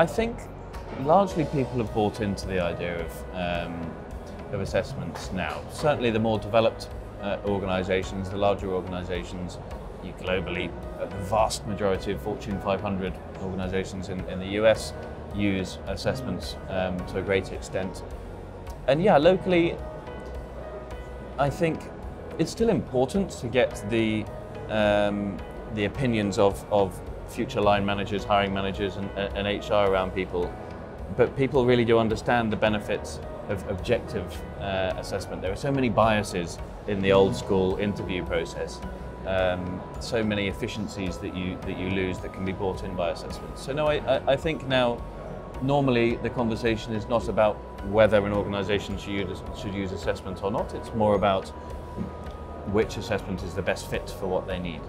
I think largely people have bought into the idea of, um, of assessments now. Certainly, the more developed uh, organisations, the larger organisations, you globally, uh, the vast majority of Fortune 500 organisations in, in the US use assessments um, to a great extent. And yeah, locally, I think it's still important to get the um, the opinions of, of future line managers, hiring managers, and, and HR around people. But people really do understand the benefits of objective uh, assessment. There are so many biases in the old school interview process. Um, so many efficiencies that you that you lose that can be brought in by assessments. So no, I, I think now normally the conversation is not about whether an organisation should use, should use assessment or not. It's more about which assessment is the best fit for what they need.